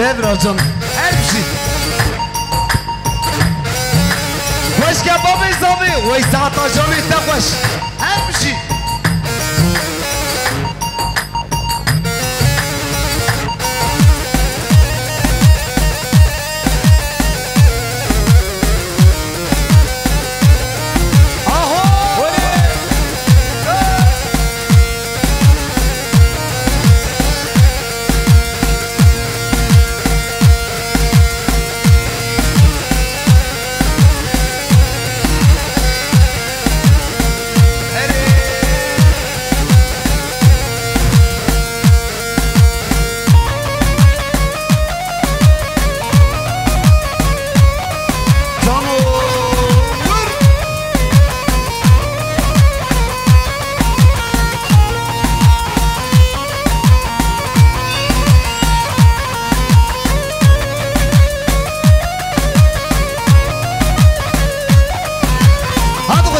Bedrocson Erpşit. Hoş kababı zavi, hoş saat ajamı da hoş.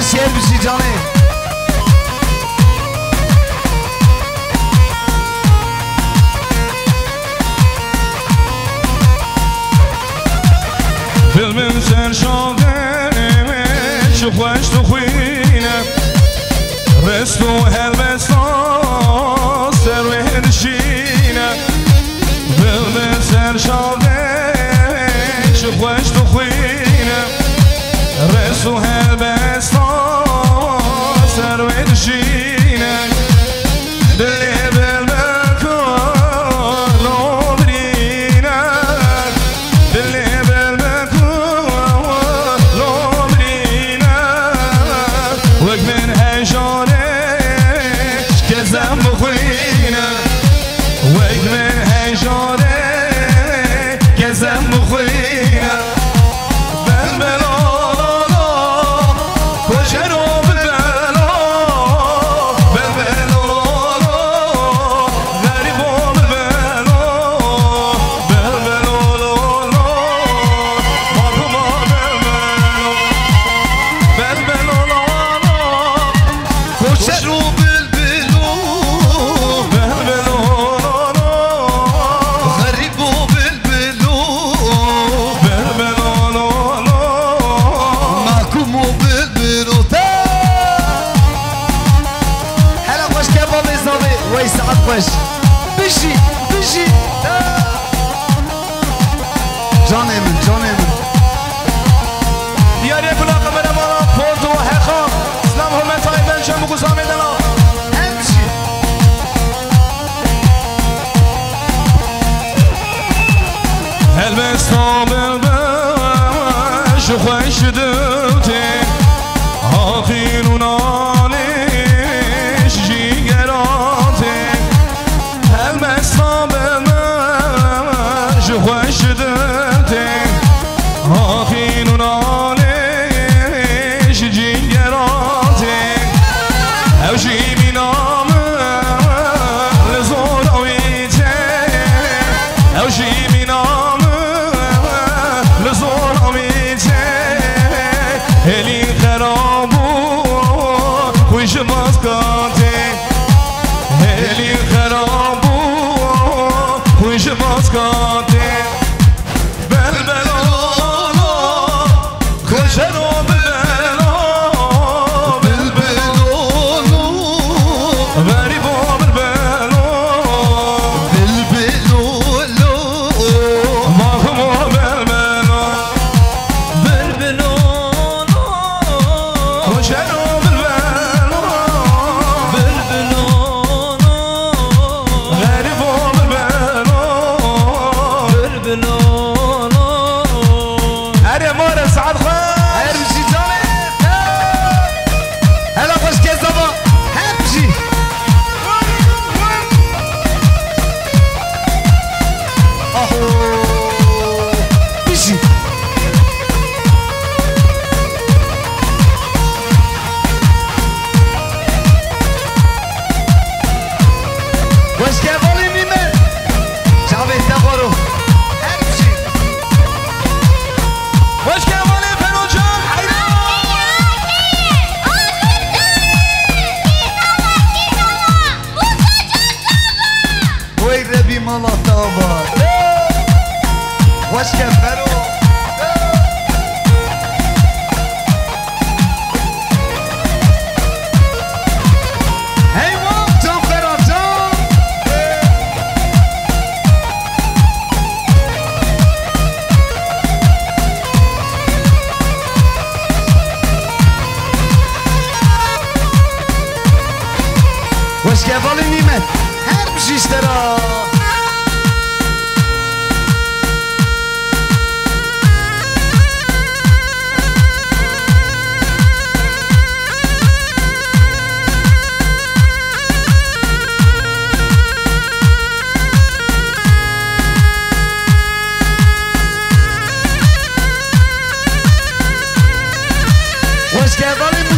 خوش یه بشی جانه دلمم سر شاقه خوش تو خوینه رستو هل بستان hoje e Oh. Vale